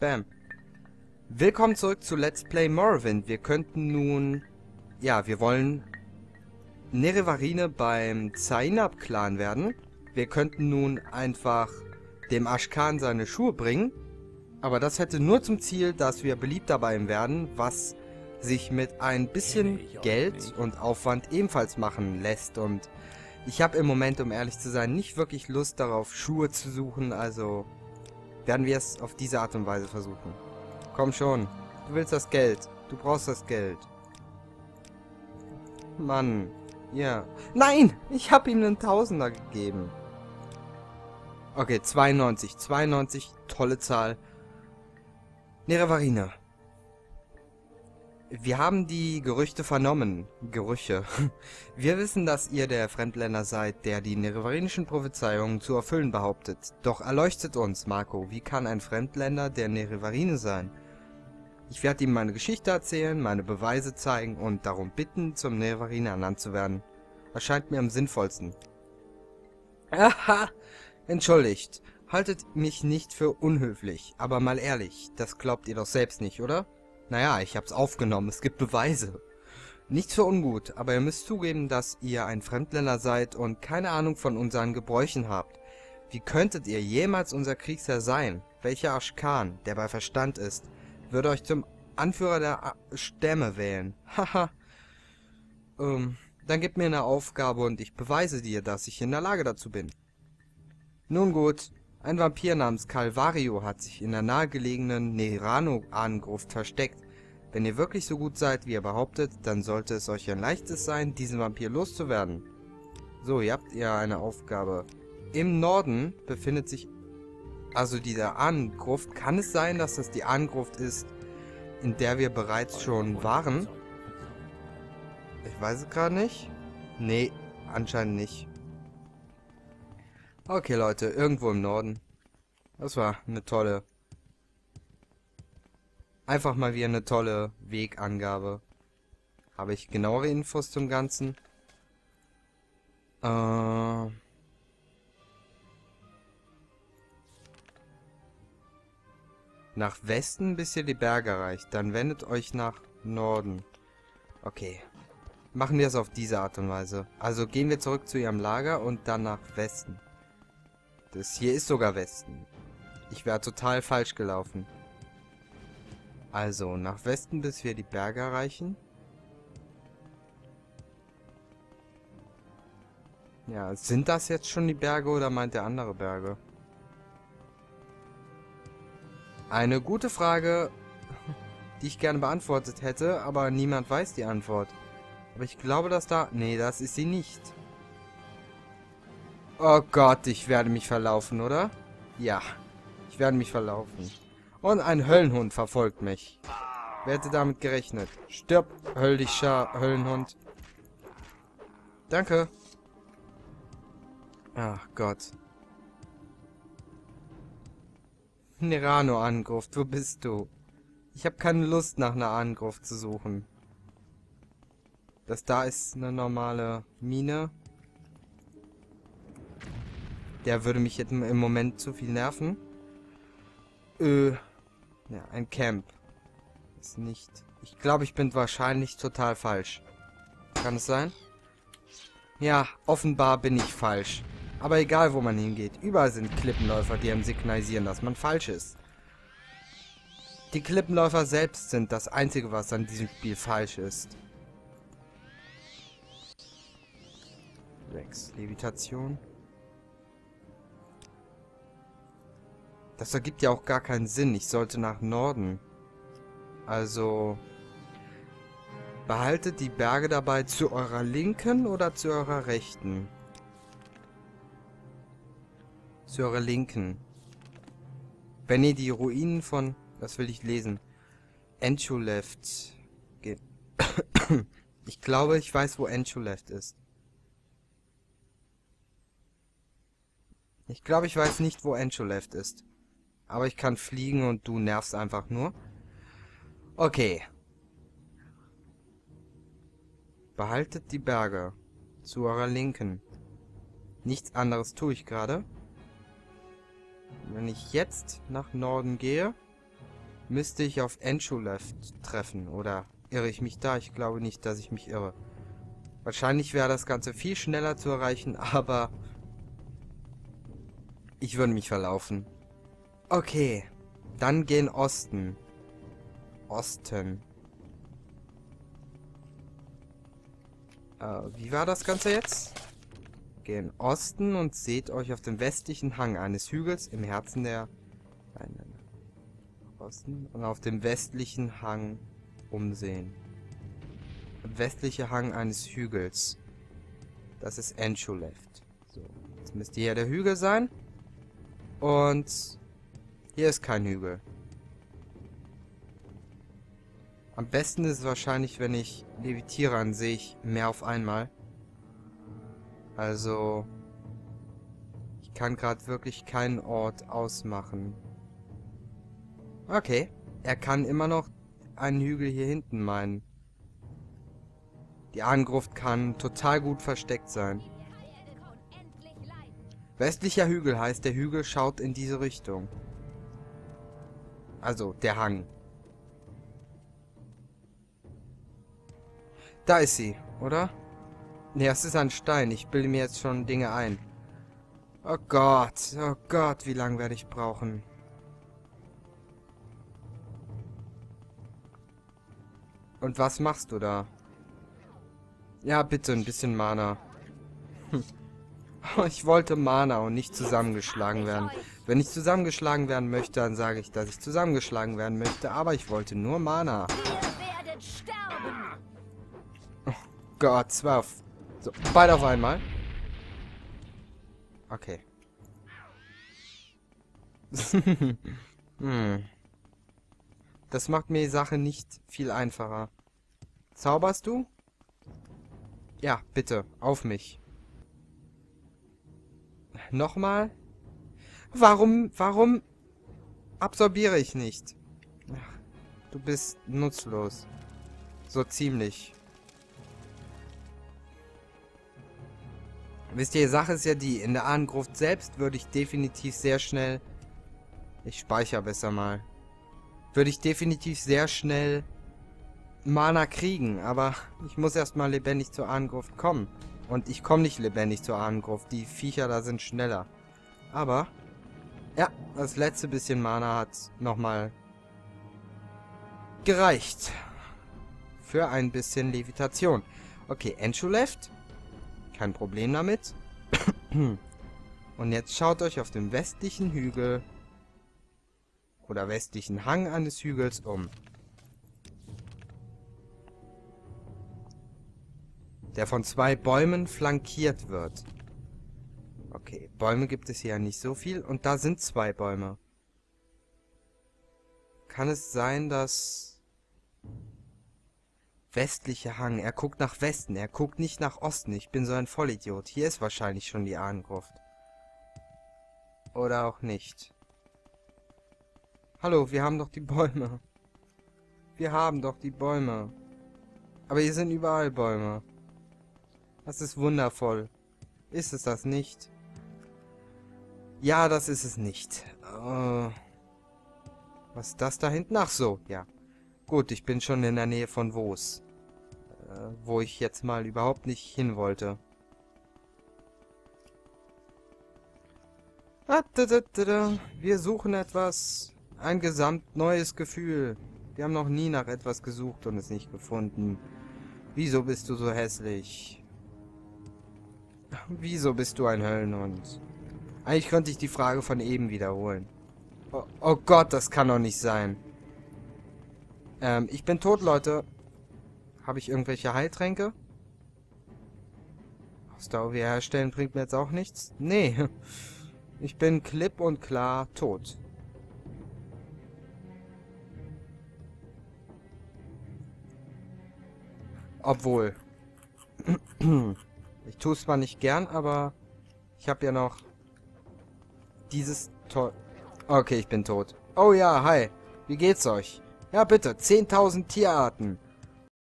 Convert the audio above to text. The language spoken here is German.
Bam. Willkommen zurück zu Let's Play Morrowind. Wir könnten nun... Ja, wir wollen Nerevarine beim Zainab-Clan werden. Wir könnten nun einfach dem Ashkan seine Schuhe bringen. Aber das hätte nur zum Ziel, dass wir beliebter bei ihm werden, was sich mit ein bisschen Geld und Aufwand ebenfalls machen lässt. Und ich habe im Moment, um ehrlich zu sein, nicht wirklich Lust darauf, Schuhe zu suchen. Also werden wir es auf diese Art und Weise versuchen. Komm schon. Du willst das Geld. Du brauchst das Geld. Mann. Ja. Nein! Ich habe ihm einen Tausender gegeben. Okay, 92. 92, tolle Zahl. Nerevarine. Wir haben die Gerüchte vernommen. Gerüche. Wir wissen, dass ihr der Fremdländer seid, der die nerevarinischen Prophezeiungen zu erfüllen behauptet. Doch erleuchtet uns, Marco, wie kann ein Fremdländer der Nerevarine sein? Ich werde ihm meine Geschichte erzählen, meine Beweise zeigen und darum bitten, zum Nerevarine ernannt zu werden. Erscheint mir am sinnvollsten. Aha! Entschuldigt. Haltet mich nicht für unhöflich, aber mal ehrlich, das glaubt ihr doch selbst nicht, oder? Naja, ich hab's aufgenommen, es gibt Beweise. Nichts für ungut, aber ihr müsst zugeben, dass ihr ein Fremdländer seid und keine Ahnung von unseren Gebräuchen habt. Wie könntet ihr jemals unser Kriegsherr sein? Welcher Aschkan, der bei Verstand ist, würde euch zum Anführer der A Stämme wählen? Haha. ähm, dann gib mir eine Aufgabe und ich beweise dir, dass ich in der Lage dazu bin. Nun gut, ein Vampir namens Calvario hat sich in der nahegelegenen Nerano-Ahnengruft versteckt. Wenn ihr wirklich so gut seid, wie ihr behauptet, dann sollte es euch ein leichtes sein, diesen Vampir loszuwerden. So, ihr habt ja eine Aufgabe. Im Norden befindet sich also diese Ahnengruft. Kann es sein, dass das die Ahnengruft ist, in der wir bereits schon waren? Ich weiß es gerade nicht. Nee, anscheinend nicht. Okay, Leute, irgendwo im Norden. Das war eine tolle... Einfach mal wieder eine tolle Wegangabe. Habe ich genauere Infos zum Ganzen? Äh... Nach Westen, bis ihr die Berge erreicht. Dann wendet euch nach Norden. Okay. Machen wir es auf diese Art und Weise. Also gehen wir zurück zu ihrem Lager und dann nach Westen. Das hier ist sogar Westen. Ich wäre total falsch gelaufen. Also, nach Westen, bis wir die Berge erreichen. Ja, sind das jetzt schon die Berge oder meint er andere Berge? Eine gute Frage, die ich gerne beantwortet hätte, aber niemand weiß die Antwort. Aber ich glaube, dass da... Nee, das ist sie nicht. Oh Gott, ich werde mich verlaufen, oder? Ja, ich werde mich verlaufen. Und ein Höllenhund verfolgt mich. Wer hätte damit gerechnet? Stirb, höllischer Höllenhund. Danke. Ach Gott. Nerano-Angruft, wo bist du? Ich habe keine Lust, nach einer Angruft zu suchen. Das da ist eine normale Mine. Der würde mich jetzt im Moment zu viel nerven. Äh, ja, ein Camp. Ist nicht... Ich glaube, ich bin wahrscheinlich total falsch. Kann es sein? Ja, offenbar bin ich falsch. Aber egal, wo man hingeht. Überall sind Klippenläufer, die einem signalisieren, dass man falsch ist. Die Klippenläufer selbst sind das Einzige, was an diesem Spiel falsch ist. Rex, Levitation. Das ergibt ja auch gar keinen Sinn. Ich sollte nach Norden. Also... Behaltet die Berge dabei zu eurer Linken oder zu eurer Rechten? Zu eurer Linken. Wenn ihr die Ruinen von... Was will ich lesen? Enchuleft geht. ich glaube, ich weiß, wo Enchuleft ist. Ich glaube, ich weiß nicht, wo Enchuleft ist. Aber ich kann fliegen und du nervst einfach nur. Okay. Behaltet die Berge. Zu eurer Linken. Nichts anderes tue ich gerade. Wenn ich jetzt nach Norden gehe, müsste ich auf Enchulev treffen. Oder irre ich mich da? Ich glaube nicht, dass ich mich irre. Wahrscheinlich wäre das Ganze viel schneller zu erreichen, aber ich würde mich verlaufen. Okay, dann gehen Osten. Osten. Äh, wie war das Ganze jetzt? Gehen Osten und seht euch auf dem westlichen Hang eines Hügels im Herzen der... Nein, nein, Osten und auf dem westlichen Hang umsehen. Westlicher Hang eines Hügels. Das ist Enchuleft. So, jetzt müsste hier der Hügel sein. Und hier ist kein Hügel. Am besten ist es wahrscheinlich, wenn ich levitiere, dann sehe ich mehr auf einmal. Also, ich kann gerade wirklich keinen Ort ausmachen. Okay, er kann immer noch einen Hügel hier hinten meinen. Die Ahnengruft kann total gut versteckt sein. Westlicher Hügel heißt, der Hügel schaut in diese Richtung. Also, der Hang. Da ist sie, oder? Ne, es ist ein Stein. Ich bilde mir jetzt schon Dinge ein. Oh Gott, oh Gott, wie lange werde ich brauchen? Und was machst du da? Ja, bitte, ein bisschen Mana. Hm. Ich wollte Mana und nicht zusammengeschlagen werden. Wenn ich zusammengeschlagen werden möchte, dann sage ich, dass ich zusammengeschlagen werden möchte. Aber ich wollte nur Mana. Gott, zwölf. So, beide auf einmal. Okay. hm. Das macht mir die Sache nicht viel einfacher. Zauberst du? Ja, bitte, auf mich. Nochmal? Warum, warum absorbiere ich nicht? Ach, du bist nutzlos. So ziemlich. Wisst ihr, die Sache ist ja die, in der Ahnengruft selbst würde ich definitiv sehr schnell... Ich speichere besser mal. Würde ich definitiv sehr schnell Mana kriegen, aber ich muss erstmal lebendig zur Ahnengruft kommen. Und ich komme nicht lebendig zur Ahnengruft. Die Viecher da sind schneller. Aber, ja, das letzte bisschen Mana hat nochmal gereicht. Für ein bisschen Levitation. Okay, Enchu left kein Problem damit. Und jetzt schaut euch auf dem westlichen Hügel oder westlichen Hang eines Hügels um. Der von zwei Bäumen flankiert wird. Okay, Bäume gibt es hier ja nicht so viel. Und da sind zwei Bäume. Kann es sein, dass Westlicher Hang. Er guckt nach Westen. Er guckt nicht nach Osten. Ich bin so ein Vollidiot. Hier ist wahrscheinlich schon die Ahnengruft. Oder auch nicht. Hallo, wir haben doch die Bäume. Wir haben doch die Bäume. Aber hier sind überall Bäume. Das ist wundervoll. Ist es das nicht? Ja, das ist es nicht. Uh, was ist das da hinten? Ach so, ja. Gut, ich bin schon in der Nähe von Woos. Äh, wo ich jetzt mal überhaupt nicht hin wollte. Ah, Wir suchen etwas. Ein gesamt neues Gefühl. Wir haben noch nie nach etwas gesucht und es nicht gefunden. Wieso bist du so hässlich? Wieso bist du ein Höllenhund? Eigentlich könnte ich die Frage von eben wiederholen. Oh, oh Gott, das kann doch nicht sein. Ähm, ich bin tot, Leute. Habe ich irgendwelche Heiltränke? Aus der herstellen bringt mir jetzt auch nichts. Nee. Ich bin klipp und klar tot. Obwohl. Tue es zwar nicht gern, aber ich habe ja noch dieses toll... Okay, ich bin tot. Oh ja, hi. Wie geht's euch? Ja, bitte. 10.000 Tierarten.